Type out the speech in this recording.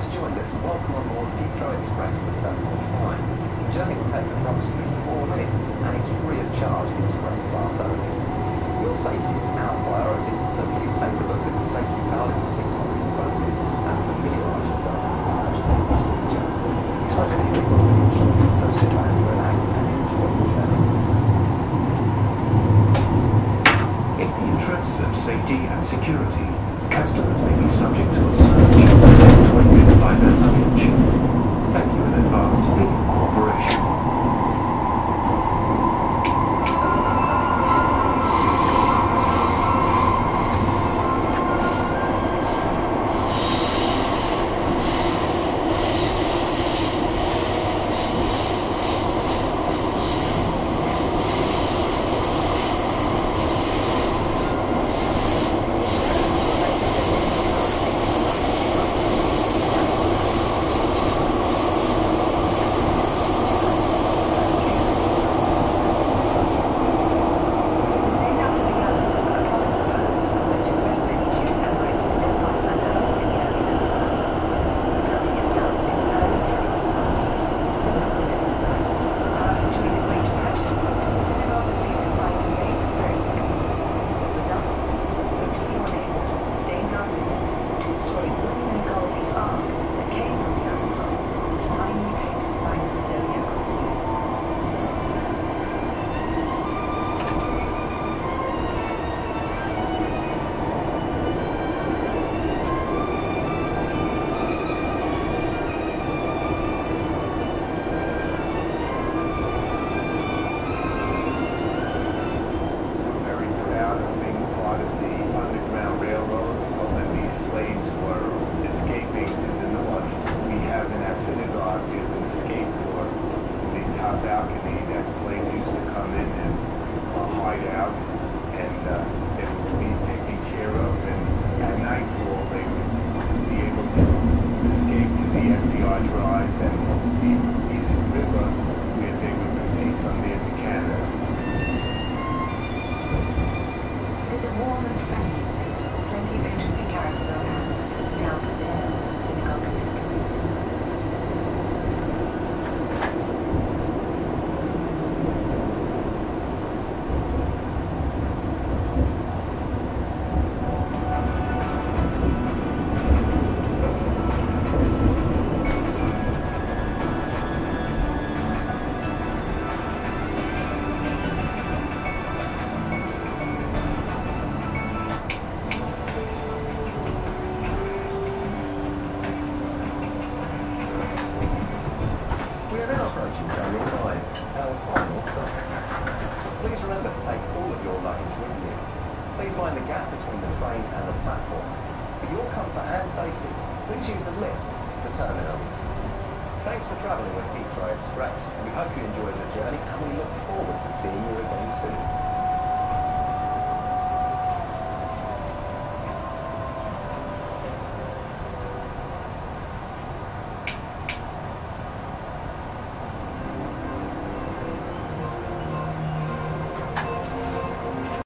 welcome on board Heathrow Express to Terminal 5. The journey will take approximately four minutes and is free of charge in express class only. Your safety is our priority, so please take a look at the safety card in the seat in front of you and familiarise yourself with the emergency procedure. Express to you, so sit back, relax and enjoy your journey. In the interests of safety and security, customers may be subject to a search their luggage. Thank you in advance Mind the gap between the train and the platform. For your comfort and safety, please use the lifts to the terminals. Thanks for travelling with Heathrow Express. We hope you enjoyed the journey and we look forward to seeing you.